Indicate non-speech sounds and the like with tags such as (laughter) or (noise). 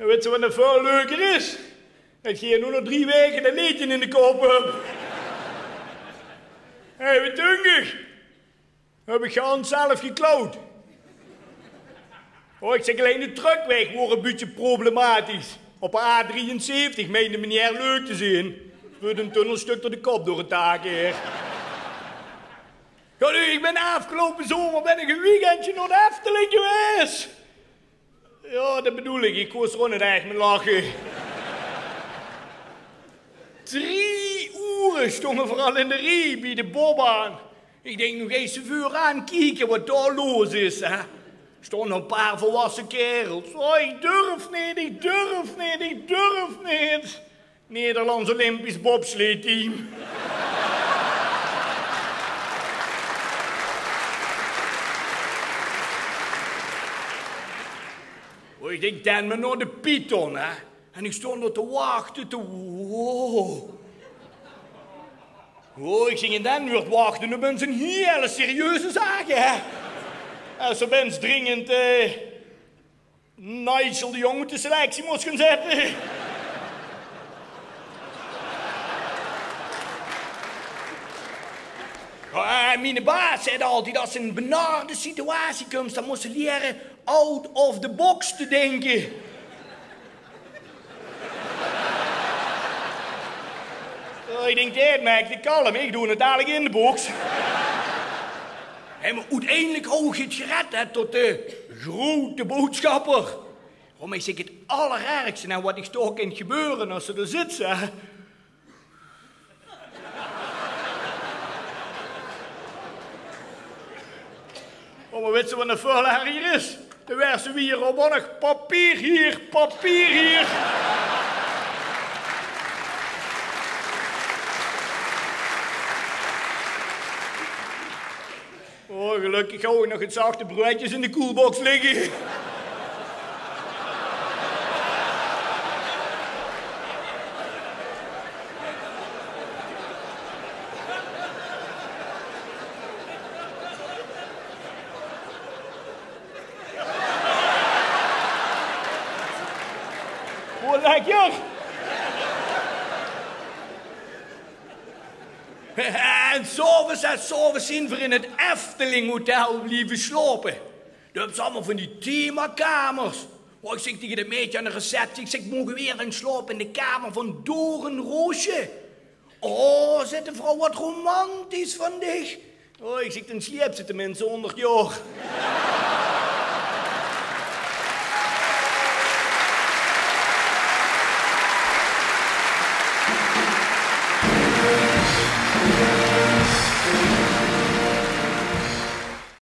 En weet je wat nog veel leuker is? Dat je nu nog drie weken een liedje in de kop hebt. Hé, hey, wat denk je? Heb ik gewoon zelf geklauwd. Oh, ik zeg alleen de truckweg wordt een beetje problematisch. Op A73 meende meneer leuk te zien. Wordt een tunnelstuk door de kop door het taken hier. Ja, ik ben afgelopen zomer ben ik een weekendje naar de geweest. Ja, dat bedoel ik. Ik koos gewoon echt met lachen. Drie uren stonden vooral in de rie bij de bobbaan. Ik denk nog eens even aan kijken wat daar los is, hè. Stonden een paar volwassen kerels. Oh, ik durf niet, ik durf niet, ik durf niet. Nederlands Olympisch bobsleeteam. Ik denk dan maar naar de Python, hè. En ik stond er te wachten, te... Wow. Oh, ik ging in den weer wachten op een hele serieuze zaak, hè. En zo bent dringend... Eh, Nigel de Jong de selectie moest gaan zetten. Ja, mijn baas zei altijd, als een benarde situatie komt, dan moest ze leren out of the box te denken. (laughs) Oh, ik denk, dit maakt de kalm, ik doe het dadelijk in de box. En uiteindelijk je het gered hè, tot de grote boodschapper. Om ik zeg het allerergste nou wat ik toch kan gebeuren als ze er zit, hè. Maar weet je wat een vuilaar hier is? De werse weer op nog papier hier, papier hier. Oh, gelukkig hou ik nog het zachte broodjes in de koelbox liggen. Oh, lekker. En s'avonds en s'avonds zien we in het Efteling Hotel blijven slopen. Dat ze allemaal van die themakamers. Oh, ik zeg tegen de meisje aan de receptie, ik zeg, mogen we weer een slapen in de kamer van Doornroosje? Oh, zit de vrouw wat romantisch van dich. Oh, ik zeg, dan sleep ze tenminste 100 jaar.